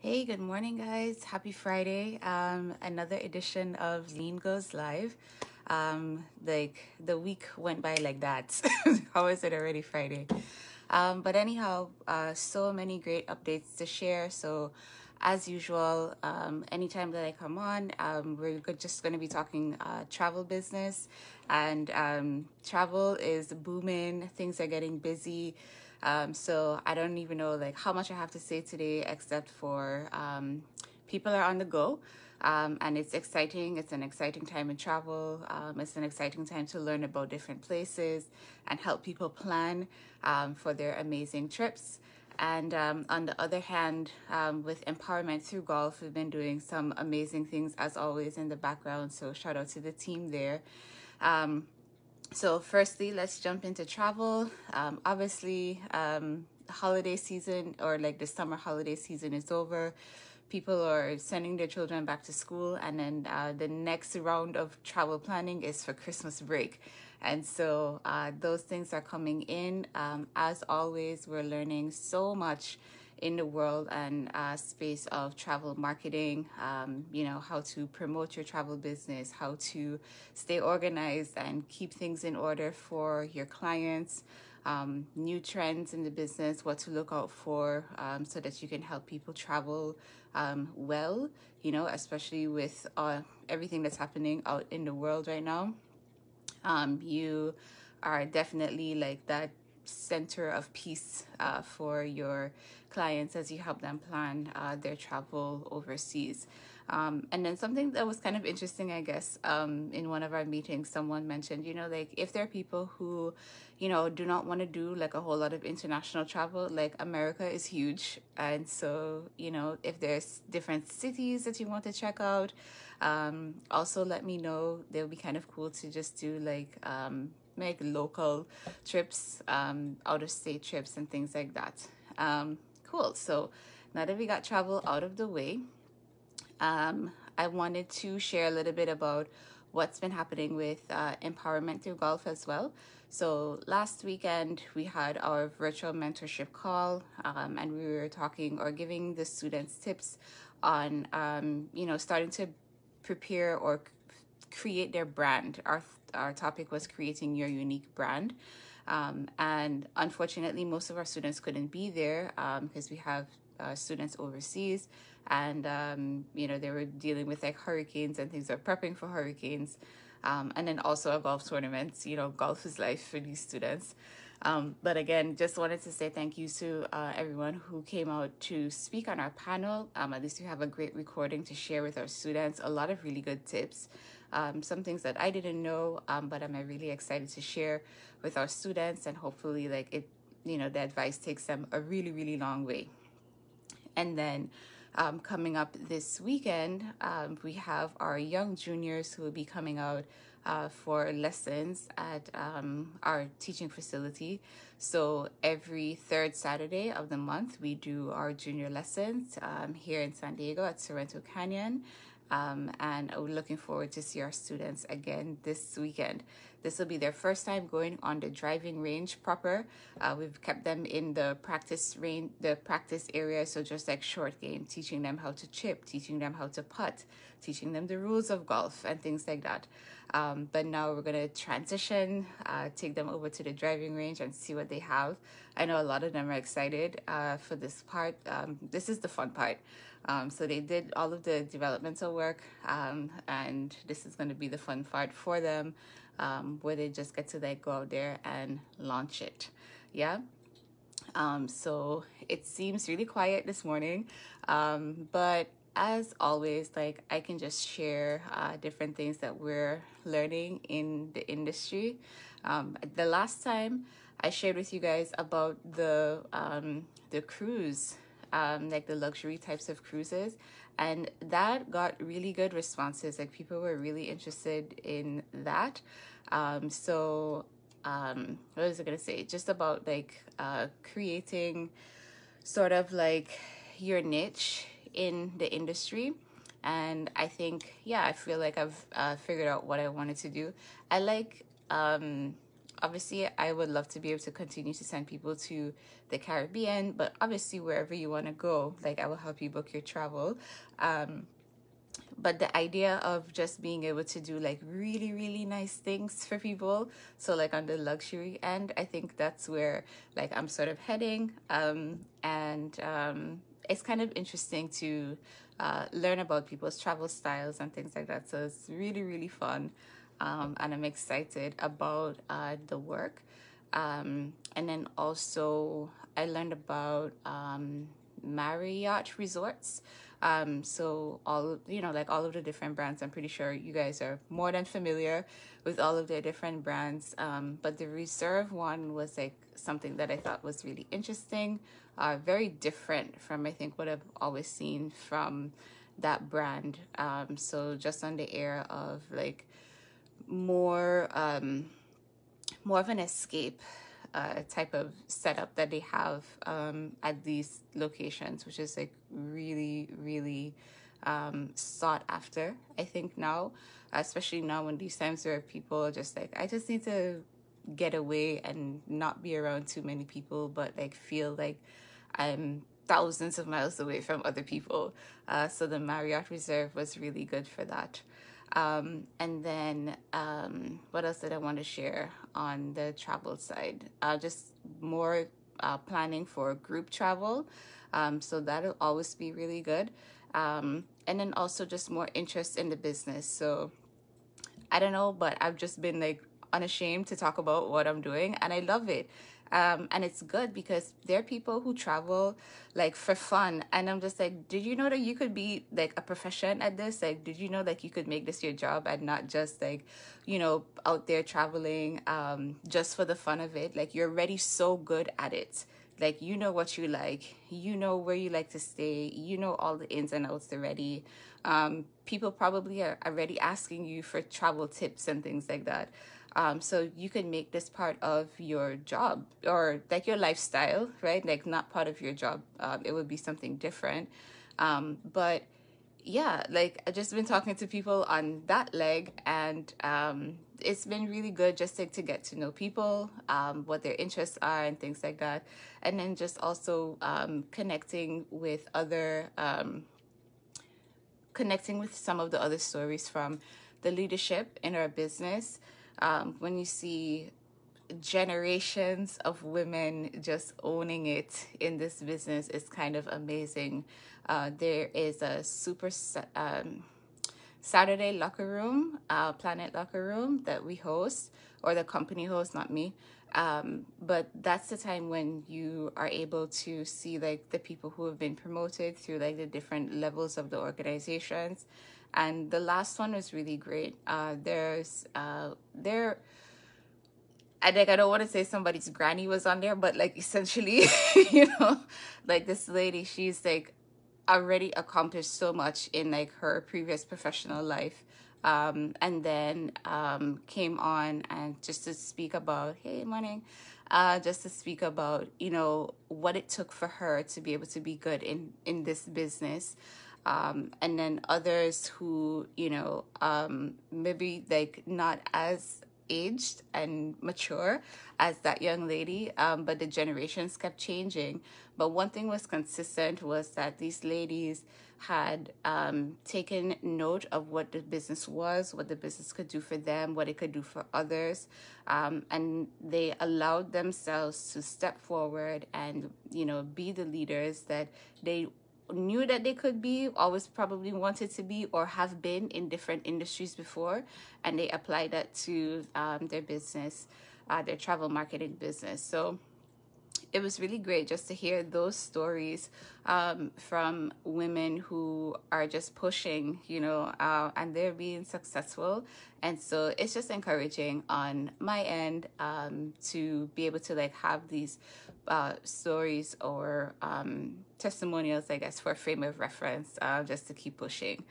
Hey, good morning, guys. Happy Friday. Um, another edition of Lyne Goes Live. Um, like the week went by like that. How is it already Friday? Um, but anyhow, uh, so many great updates to share. So, as usual, um, anytime that I come on, um, we're just going to be talking uh, travel business, and um, travel is booming. Things are getting busy. Um, so I don't even know like how much I have to say today, except for um, people are on the go. Um, and it's exciting. It's an exciting time in travel. Um, it's an exciting time to learn about different places and help people plan um, for their amazing trips. And um, on the other hand, um, with empowerment through golf, we've been doing some amazing things as always in the background. So shout out to the team there. So, firstly, let's jump into travel. Um, obviously, um, holiday season or like the summer holiday season is over. People are sending their children back to school, and then uh, the next round of travel planning is for Christmas break. And so, uh, those things are coming in. Um, as always, we're learning so much in the world and uh, space of travel marketing, um, you know, how to promote your travel business, how to stay organized and keep things in order for your clients, um, new trends in the business, what to look out for um, so that you can help people travel um, well, you know, especially with uh, everything that's happening out in the world right now. Um, you are definitely like that center of peace uh, for your clients as you help them plan uh, their travel overseas. Um, and then something that was kind of interesting, I guess, um, in one of our meetings, someone mentioned, you know, like if there are people who, you know, do not want to do like a whole lot of international travel, like America is huge. And so, you know, if there's different cities that you want to check out, um, also let me know. They'll be kind of cool to just do like, um, make local trips, um, out of state trips and things like that. Um, cool. So now that we got travel out of the way, um, I wanted to share a little bit about what's been happening with uh, empowerment through golf as well. So last weekend we had our virtual mentorship call, um, and we were talking or giving the students tips on, um, you know, starting to prepare or create their brand. Our our topic was creating your unique brand. Um, and unfortunately, most of our students couldn't be there because um, we have uh, students overseas, and um, you know they were dealing with like hurricanes and things. They're prepping for hurricanes, um, and then also a golf tournament. You know, golf is life for these students. Um, but again, just wanted to say thank you to uh, everyone who came out to speak on our panel. Um, at least we have a great recording to share with our students. A lot of really good tips. Um, some things that I didn't know, um, but I'm uh, really excited to share with our students, and hopefully, like it, you know, the advice takes them a really, really long way. And then um, coming up this weekend, um, we have our young juniors who will be coming out uh, for lessons at um, our teaching facility. So every third Saturday of the month, we do our junior lessons um, here in San Diego at Sorrento Canyon. Um, and we're looking forward to see our students again this weekend. This will be their first time going on the driving range proper. Uh, we've kept them in the practice range, the practice area, so just like short game, teaching them how to chip, teaching them how to putt, teaching them the rules of golf and things like that. Um, but now we're gonna transition, uh, take them over to the driving range and see what they have. I know a lot of them are excited uh, for this part. Um, this is the fun part. Um, so they did all of the developmental work, um, and this is going to be the fun part for them, um, where they just get to like go out there and launch it. Yeah. Um, so it seems really quiet this morning, um, but as always, like I can just share uh, different things that we're learning in the industry. Um, the last time I shared with you guys about the um, the cruise, um, like the luxury types of cruises, and that got really good responses. Like people were really interested in that. Um, so um, what was I gonna say? Just about like uh, creating sort of like your niche in the industry. And I think, yeah, I feel like I've uh, figured out what I wanted to do. I like um, obviously, I would love to be able to continue to send people to the Caribbean, but obviously, wherever you want to go, like I will help you book your travel. Um, but the idea of just being able to do like really really nice things for people so like on the luxury end i think that's where like i'm sort of heading um and um it's kind of interesting to uh, learn about people's travel styles and things like that. So it's really really fun um and i'm excited about uh the work. Um and then also i learned about um marriott resorts um, so all you know, like all of the different brands, I'm pretty sure you guys are more than familiar with all of their different brands. Um, but the Reserve one was like something that I thought was really interesting, uh, very different from I think what I've always seen from that brand. Um, so just on the air of like more um, more of an escape uh, type of setup that they have um, at these locations, which is like really, really um, sought after, I think, now, especially now when these times where people are just like, I just need to get away and not be around too many people, but like feel like I'm thousands of miles away from other people. Uh, so the Marriott Reserve was really good for that. Um, and then um, what else did I want to share on the travel side? Uh, just more uh, planning for group travel. Um, so that'll always be really good. Um, and then also just more interest in the business. So I don't know, but I've just been like unashamed to talk about what I'm doing and I love it. Um, and it's good because there are people who travel like for fun. And i'm just like did you know that you could be like a profession at this? Like did you know like you could make this your job and not just like you know out there traveling um, just for the fun of it? Like you're already so good at it. Like you know what you like. You know where you like to stay. You know all the ins and outs already. Um, people probably are already asking you for travel tips and things like that um, so you can make this part of your job or like your lifestyle, right? Like not part of your job. Um, it would be something different. Um, but yeah, like I just been talking to people on that leg, and um, it's been really good just like to get to know people, um, what their interests are, and things like that, and then just also um, connecting with other, um, connecting with some of the other stories from the leadership in our business um, when you see generations of women just owning it in this business is kind of amazing. Uh, there is a super um, Saturday locker room, uh, Planet Locker Room that we host, or the company hosts, not me. Um, but that's the time when you are able to see like the people who have been promoted through like the different levels of the organizations and the last one was really great. Uh, there's uh, there. I like I don't want to say somebody's granny was on there, but like essentially, you know, like this lady, she's like already accomplished so much in like her previous professional life. Um, and then um, came on and just to speak about hey morning uh, just to speak about you know what it took for her to be able to be good in in this business um, and then others who you know um, maybe like not as aged and mature as that young lady um, but the generations kept changing. But one thing was consistent was that these ladies had um, taken note of what the business was, what the business could do for them, what it could do for others, um, and they allowed themselves to step forward and you know be the leaders that they knew that they could be, always probably wanted to be, or have been in different industries before, and they apply that to um, their business, uh, their travel marketing business. So it was really great just to hear those stories um, from women who are just pushing, you know, uh, and they're being successful. And so it's just encouraging on my end um, to be able to like have these uh, stories or um, testimonials, I guess, for a frame of reference, uh, just to keep pushing.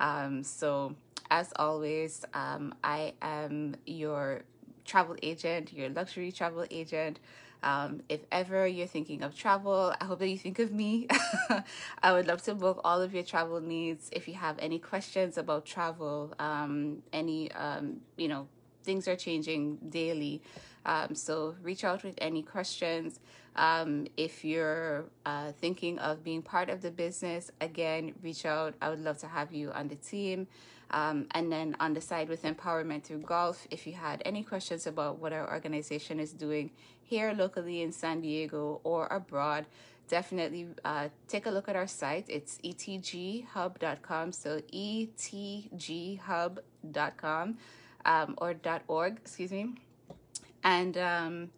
Um, so, as always, um, I am your travel agent, your luxury travel agent. Um, if ever you're thinking of travel, I hope that you think of me. I would love to book all of your travel needs. If you have any questions about travel, um, any, um, you know, things are changing daily. Um, so reach out with any questions. Um, if you're uh, thinking of being part of the business, again, reach out. I would love to have you on the team. Um, and then on the side with Empowerment Through Golf, if you had any questions about what our organization is doing here locally in San Diego or abroad, definitely uh, take a look at our site. It's etghub.com. So etghub.com um, or .org, excuse me. And um,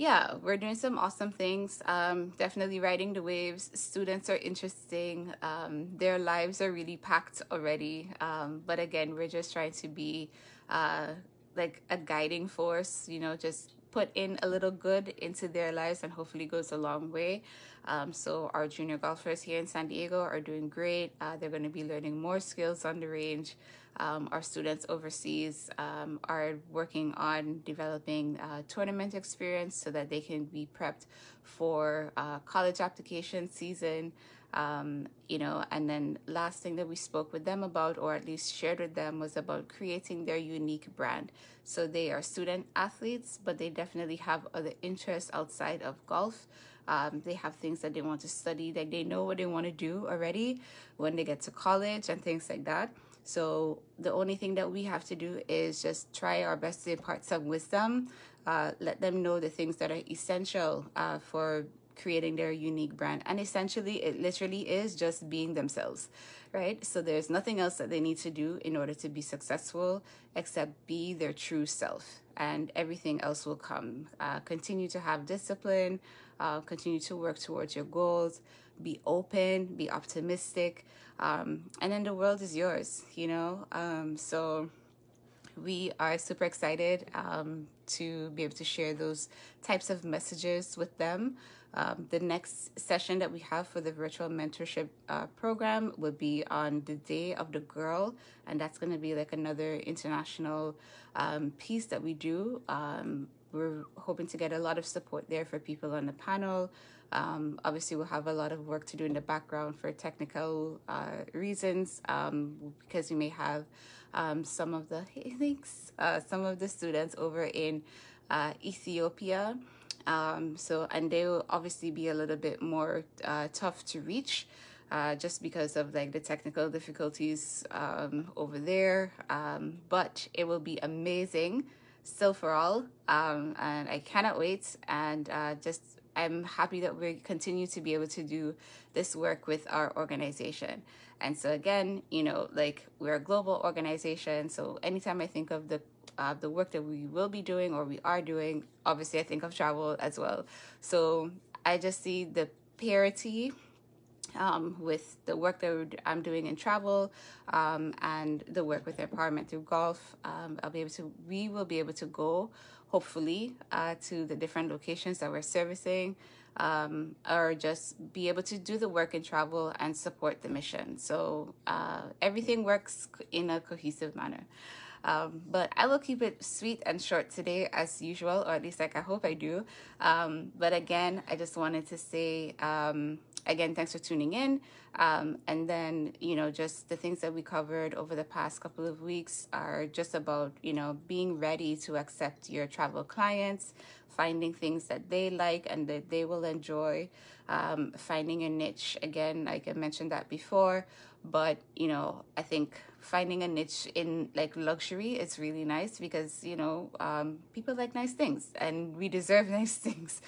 yeah, we're doing some awesome things. Um, definitely riding the waves. Students are interesting. Um, their lives are really packed already. Um, but again, we're just trying to be uh, like a guiding force, you know, just put in a little good into their lives and hopefully goes a long way. Um, so our junior golfers here in San Diego are doing great. Uh, they're going to be learning more skills on the range. Um, our students overseas um, are working on developing uh, tournament experience so that they can be prepped for uh, college application season. Um, you know, and then last thing that we spoke with them about, or at least shared with them, was about creating their unique brand. So they are student athletes, but they definitely have other interests outside of golf. Um, they have things that they want to study, like they know what they want to do already when they get to college and things like that. So the only thing that we have to do is just try our best to impart some wisdom, uh, let them know the things that are essential uh, for creating their unique brand. And essentially, it literally is just being themselves, right? So there's nothing else that they need to do in order to be successful except be their true self, and everything else will come. Uh, continue to have discipline, uh, continue to work towards your goals, be open, be optimistic, um, and then the world is yours, you know? Um, so we are super excited um, to be able to share those types of messages with them. Um, the next session that we have for the virtual mentorship uh, program will be on the day of the girl, and that's going to be like another international um, piece that we do. Um, we're hoping to get a lot of support there for people on the panel. Um, obviously, we'll have a lot of work to do in the background for technical uh, reasons um, because we may have um, some of the thanks, uh, some of the students over in uh, Ethiopia. Um, so, and they will obviously be a little bit more uh, tough to reach. Uh, just because of like the technical difficulties um, over there, um, but it will be amazing still for all, um, and I cannot wait. And uh, just I'm happy that we continue to be able to do this work with our organization. And so again, you know, like we're a global organization. So anytime I think of the uh, the work that we will be doing or we are doing, obviously I think of travel as well. So I just see the parity um, with the work that I'm doing in travel um, and the work with the empowerment through golf. Um, I'll be able to, we will be able to go hopefully uh, to the different locations that we're servicing um, or just be able to do the work and travel and support the mission. So uh, everything works in a cohesive manner. Um, but I will keep it sweet and short today, as usual, or at least like I hope I do. Um, but again, I just wanted to say um, again, thanks for tuning in. Um, and then, you know, just the things that we covered over the past couple of weeks are just about, you know, being ready to accept your travel clients, finding things that they like and that they will enjoy, um, finding a niche. Again, like I mentioned that before, but, you know, I think finding a niche in like luxury is really nice because, you know, um, people like nice things and we deserve nice things.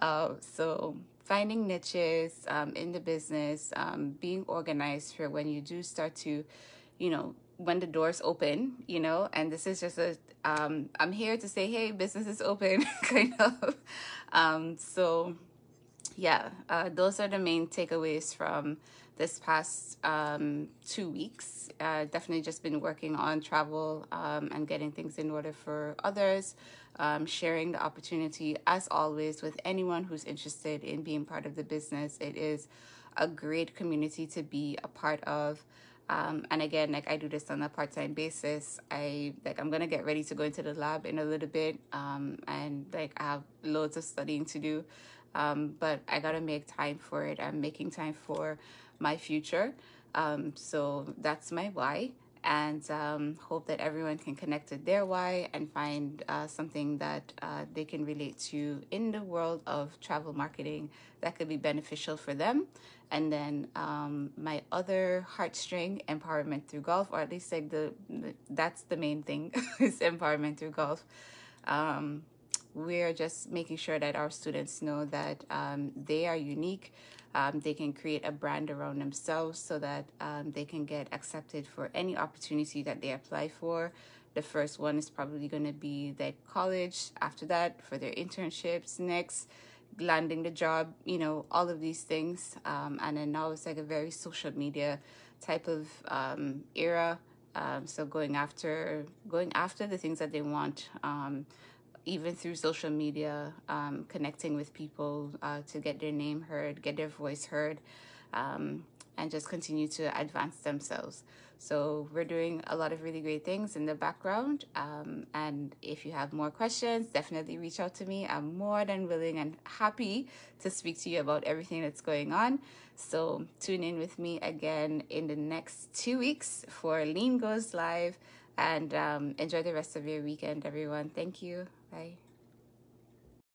Uh, so, finding niches um, in the business, um, being organized for when you do start to, you know, when the doors open, you know, and this is just a, um, I'm here to say, hey, business is open, kind of. Um, so, yeah, uh, those are the main takeaways from this past um, two weeks. Uh, definitely just been working on travel um, and getting things in order for others um, sharing the opportunity, as always, with anyone who's interested in being part of the business. It is a great community to be a part of. Um, and again, like I do this on a part-time basis. I like I'm gonna get ready to go into the lab in a little bit, um, and like I have loads of studying to do, um, but I gotta make time for it. I'm making time for my future, um, so that's my why and um, hope that everyone can connect to their why and find uh, something that uh, they can relate to in the world of travel marketing that could be beneficial for them. And then um, my other heartstring, empowerment through golf, or at least like the, the that's the main thing is empowerment through golf. Um, we're just making sure that our students know that um, they are unique um, they can create a brand around themselves so that um, they can get accepted for any opportunity that they apply for. The first one is probably going to be their college. After that, for their internships. Next, landing the job. You know, all of these things. Um, and then now it's like a very social media type of um, era. Um, so going after going after the things that they want even through social media, um, connecting with people uh, to get their name heard, get their voice heard, um, and just continue to advance themselves. So we're doing a lot of really great things in the background. Um, and if you have more questions, definitely reach out to me. I'm more than willing and happy to speak to you about everything that's going on. So tune in with me again in the next two weeks for Lyne Goes Live and um, enjoy the rest of your weekend, everyone. Thank you. Bye.